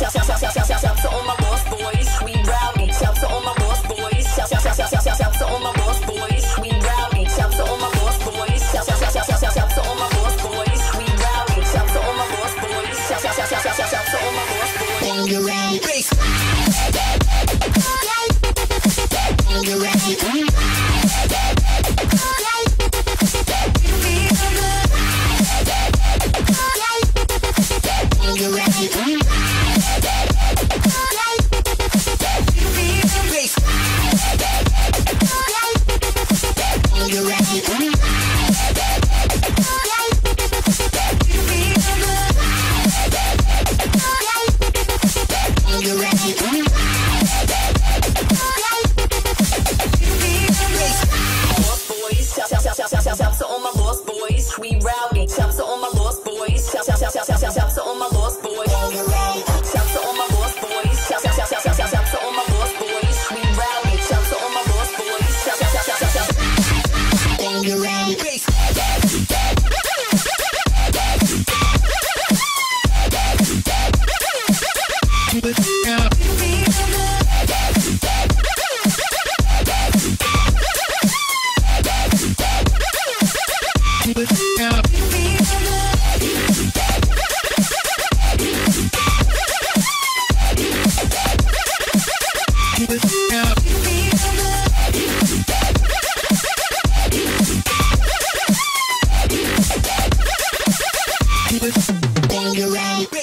Shout, shout, shout, to all my lost boys, we rowdy. Shout to all my lost boys. Shout, to all my lost boys, we rowdy. Shout to all my lost boys. Shout, to all my lost boys, we rowdy. Shout to all my lost boys. Shout, to all my lost boys. When you're January. Yeah. Bang around.